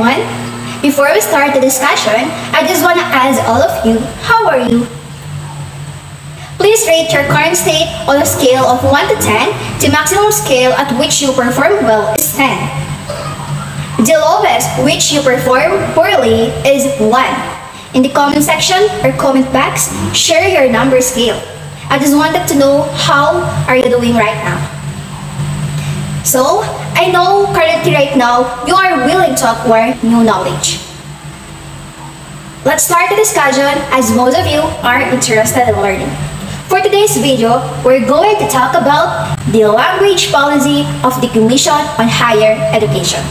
everyone. Before we start the discussion, I just want to ask all of you, how are you? Please rate your current state on a scale of 1 to 10. The maximum scale at which you perform well is 10. The lowest which you perform poorly is 1. In the comment section or comment box, share your number scale. I just wanted to know how are you doing right now. So, I know currently right now you are willing to acquire new knowledge. Let's start the discussion as most of you are interested in learning. For today's video, we're going to talk about the language policy of the Commission on Higher Education.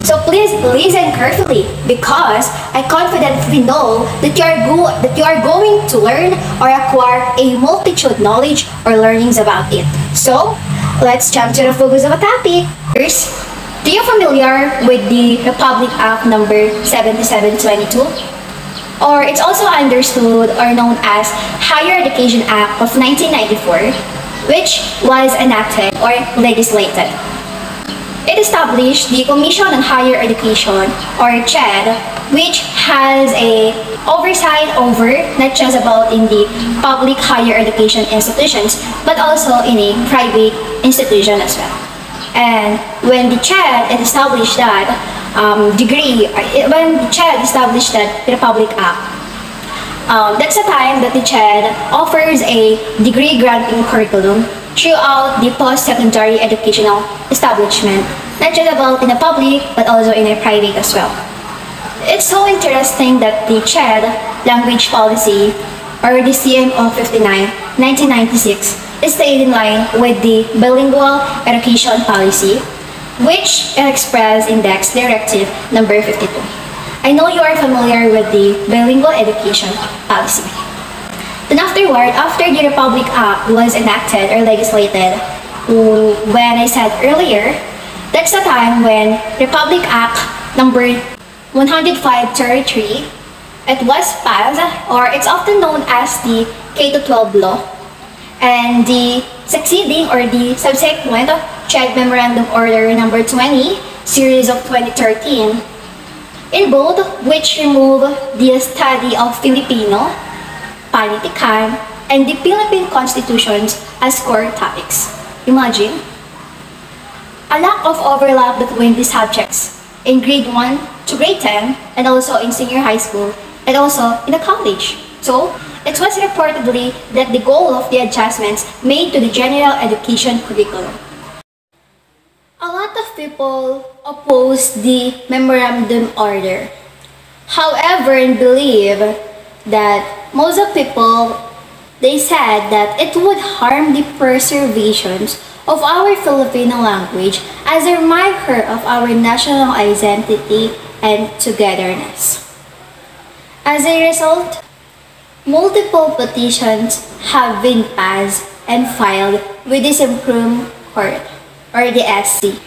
So please listen carefully because I confidently know that you are that you are going to learn or acquire a multitude knowledge or learnings about it. So let's jump to the focus of a topic. First, do you familiar with the Republic Act number 7722? or it's also understood or known as Higher Education Act of 1994, which was enacted or legislated. It established the Commission on Higher Education, or CHED, which has a oversight over not just about in the public higher education institutions, but also in a private institution as well. And when the CHED established that, um, degree, uh, when CHED established that Republic Act, um, that's the time that the CHED offers a degree granting curriculum throughout the post-secondary educational establishment, not just about in the public, but also in a private as well. It's so interesting that the CHED language policy, or the CMO 59, 1996, is stayed in line with the bilingual education policy which Express Index Directive number 52. I know you are familiar with the bilingual education policy. Then afterward, after the Republic Act was enacted or legislated, um, when I said earlier, that's the time when Republic Act number 10533, it was passed, or it's often known as the K-12 law. And the succeeding or the subsequent CHED Memorandum Order Number 20, Series of 2013, in both which remove the study of Filipino, Panitikan, and the Philippine constitutions as core topics. Imagine, a lack of overlap between these subjects in grade 1 to grade 10 and also in senior high school and also in the college. So, it was reportedly that the goal of the adjustments made to the general education curriculum a lot of people oppose the memorandum order. However, and believe that most of people they said that it would harm the preservations of our Filipino language as a marker of our national identity and togetherness. As a result, multiple petitions have been passed and filed with the Supreme Court or the SC.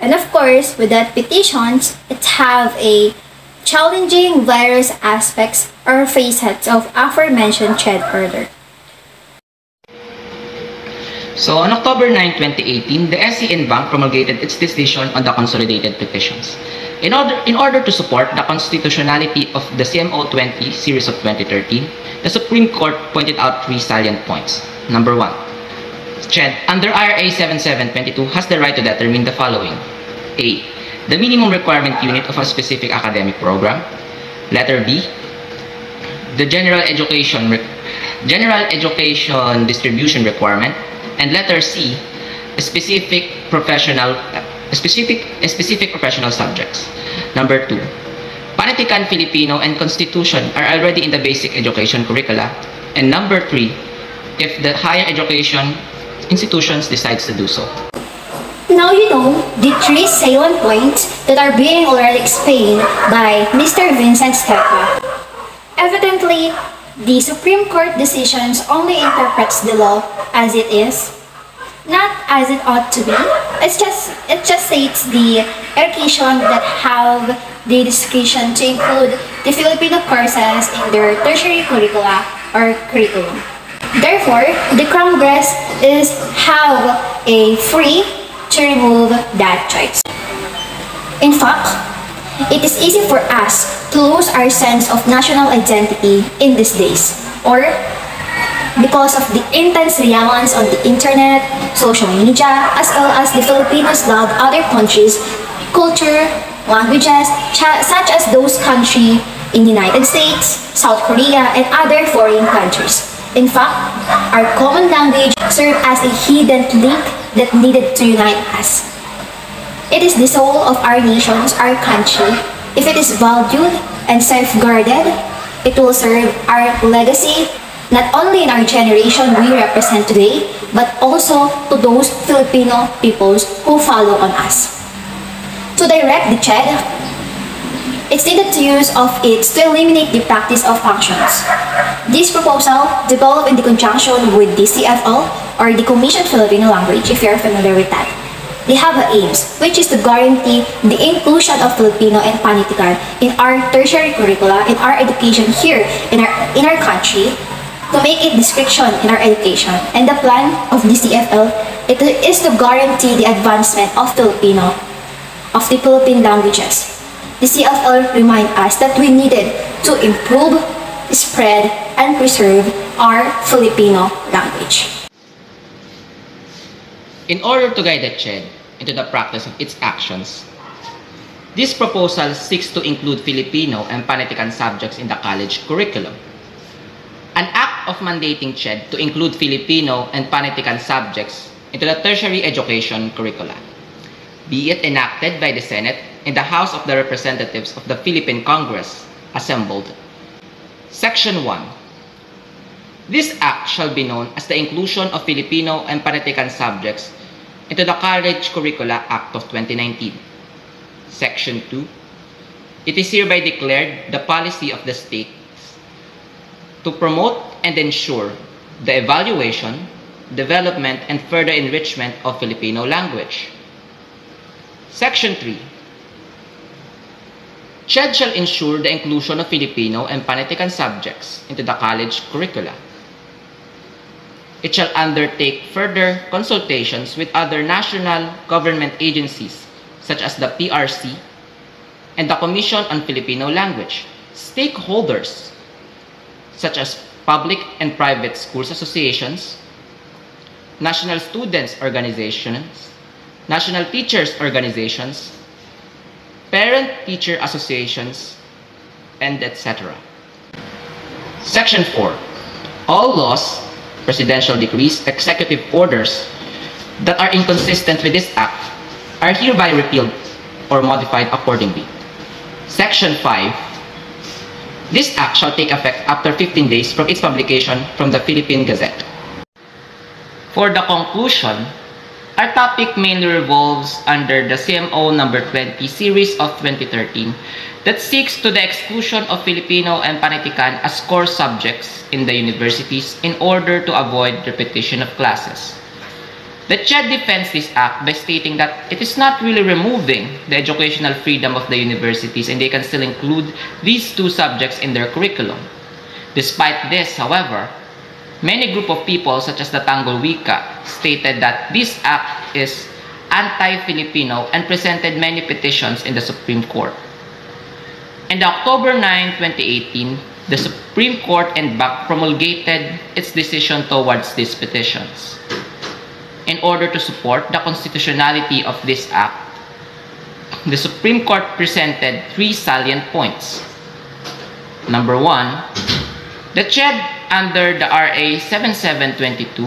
And of course, with that petitions, it have a challenging various aspects or facets of aforementioned CHED order. So on October 9, 2018, the SC en banc promulgated its decision on the consolidated petitions. In order, in order to support the constitutionality of the CMO 20 series of 2013, the Supreme Court pointed out three salient points. Number one, CHED under RA 7722 has the right to determine the following. A. The minimum requirement unit of a specific academic program. Letter B. The general education general education distribution requirement. And letter C. Specific professional uh, specific specific professional subjects. Number 2. Panitikan Filipino and Constitution are already in the basic education curricula. And number 3. If the higher education institutions decides to do so. Now you know the three salient points that are being already explained by Mr. Vincent Stepa. Evidently, the Supreme Court decisions only interprets the law as it is, not as it ought to be. It's just it just states the education that have the discretion to include the Filipino courses in their tertiary curricula or curriculum. Therefore, the Congress is have a free to remove that choice. In fact, it is easy for us to lose our sense of national identity in these days, or because of the intense reliance on the internet, social media, as well as the Filipinos love other countries' culture, languages, such as those countries in the United States, South Korea, and other foreign countries. In fact, our common language served as a hidden link that needed to unite us. It is the soul of our nations, our country. If it is valued and safeguarded, it will serve our legacy not only in our generation we represent today, but also to those Filipino peoples who follow on us. To direct the CHED, it's needed to use of it to eliminate the practice of functions. This proposal, developed in the conjunction with the CFL, or the Commission Filipino Language, if you're familiar with that, they have aims, which is to guarantee the inclusion of Filipino and Panitikan in our tertiary curricula, in our education here in our, in our country, to make it description in our education. And the plan of the CFL it is to guarantee the advancement of Filipino, of the Philippine languages. The CFL remind us that we needed to improve, spread, and preserve our Filipino language. In order to guide the CHED into the practice of its actions, this proposal seeks to include Filipino and Panitikan subjects in the college curriculum. An act of mandating CHED to include Filipino and Panitikan subjects into the tertiary education curricula, be it enacted by the Senate in the House of the Representatives of the Philippine Congress assembled. Section 1 This act shall be known as the Inclusion of Filipino and Panitikan subjects into the College Curricula Act of 2019. Section 2 It is hereby declared the policy of the state to promote and ensure the evaluation, development, and further enrichment of Filipino language. Section 3 CHED shall ensure the inclusion of Filipino and Panitikan subjects into the college curricula. It shall undertake further consultations with other national government agencies such as the PRC and the Commission on Filipino Language, stakeholders such as public and private schools associations, national students organizations, national teachers organizations, parent-teacher associations, and etc. Section 4. All laws, presidential decrees, executive orders that are inconsistent with this act are hereby repealed or modified accordingly. Section 5. This act shall take effect after 15 days from its publication from the Philippine Gazette. For the conclusion, our topic mainly revolves under the CMO number 20 series of 2013 that seeks to the exclusion of Filipino and Panitikan as core subjects in the universities in order to avoid repetition of classes. The CHED defends this act by stating that it is not really removing the educational freedom of the universities and they can still include these two subjects in their curriculum. Despite this, however, many group of people such as the Tanggol Wika stated that this act is anti-Filipino and presented many petitions in the Supreme Court. In October 9, 2018, the Supreme Court and BAC promulgated its decision towards these petitions. In order to support the constitutionality of this act, the Supreme Court presented three salient points. Number one, the CHED under the RA 7722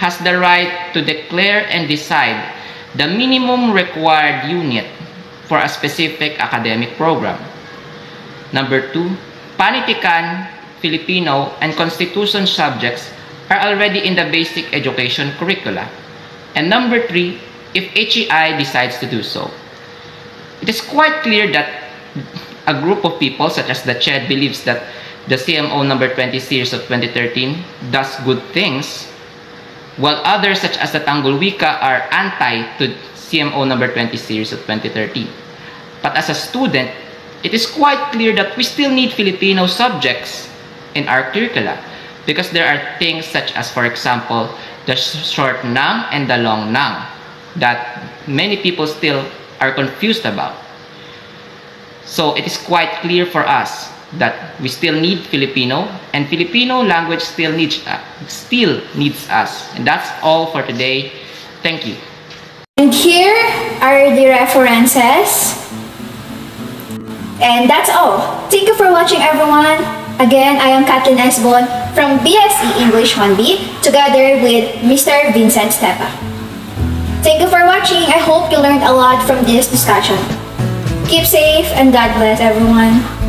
has the right to declare and decide the minimum required unit for a specific academic program. Number two, Panitikan, Filipino, and Constitution subjects are already in the basic education curricula. And number three, if HEI decides to do so. It is quite clear that a group of people, such as the CHED, believes that the CMO number 20 series of 2013 does good things, while others, such as the Tanggol Wika, are anti to CMO number 20 series of 2013. But as a student, it is quite clear that we still need Filipino subjects in our curricula because there are things such as, for example, the short nang and the long nang that many people still are confused about. So it is quite clear for us that we still need Filipino and Filipino language still needs uh, still needs us. And that's all for today. Thank you. And here are the references. And that's all. Thank you for watching everyone. Again, I am Catlyn Esbon from BSE English 1B together with Mr. Vincent Stepa. Thank you for watching. I hope you learned a lot from this discussion. Keep safe and God bless everyone.